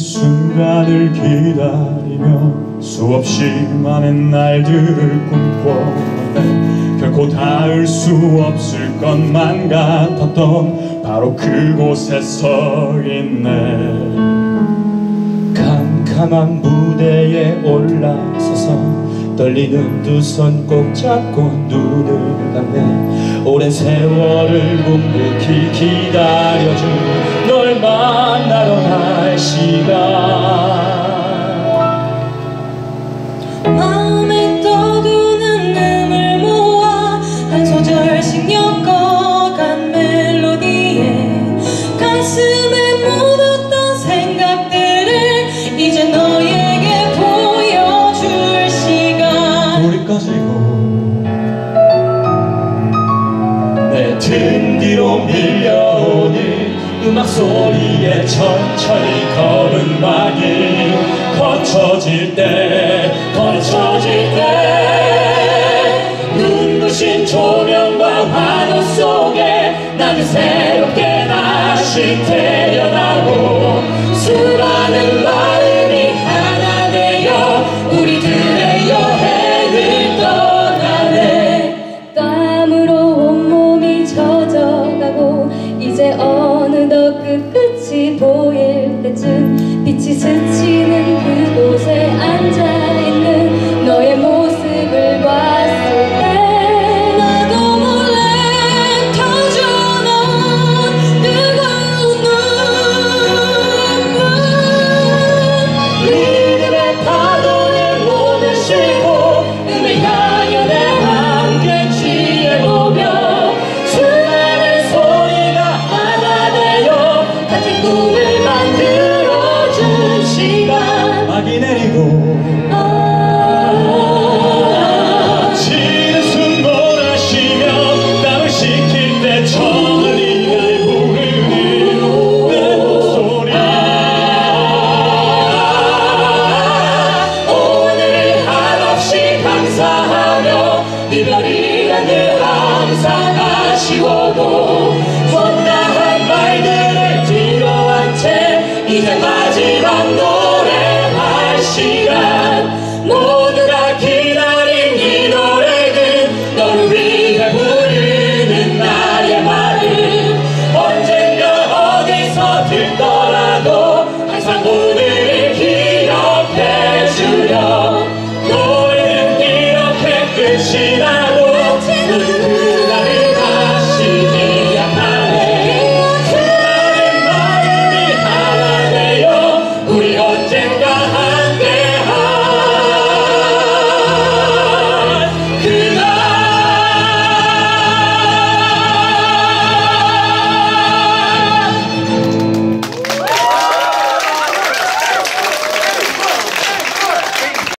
이 순간을 기다리며 수없이 많은 날들을 꿈꿔내 결코 닿을 수 없을 것만 같았던 바로 그곳에 서 있네. 캄캄한 무대에 올라서서 떨리는 두 손 꼭 잡고 눈을 감네. 오랜 세월을 묵묵 내등 뒤로 밀려오는 음악 소리에 천천히 걸음마이 거쳐질 때 거쳐질 때 눈부신 조명과 환호 속에 나는 새롭게 다시 태어나고 수많은 끝이 보일 때쯤 빛이 스치는 그곳에 앉아 아쉬워도 못다한 말들을 뒤로한 채 이제 마지막 노래할 시간. 모두가 기다린 이 노래는 너를 위해 부르는 나의 말은 언젠가 어디서 듣더라도 항상 오늘을 기억해주렴. 노래는 이렇게 끝이 나는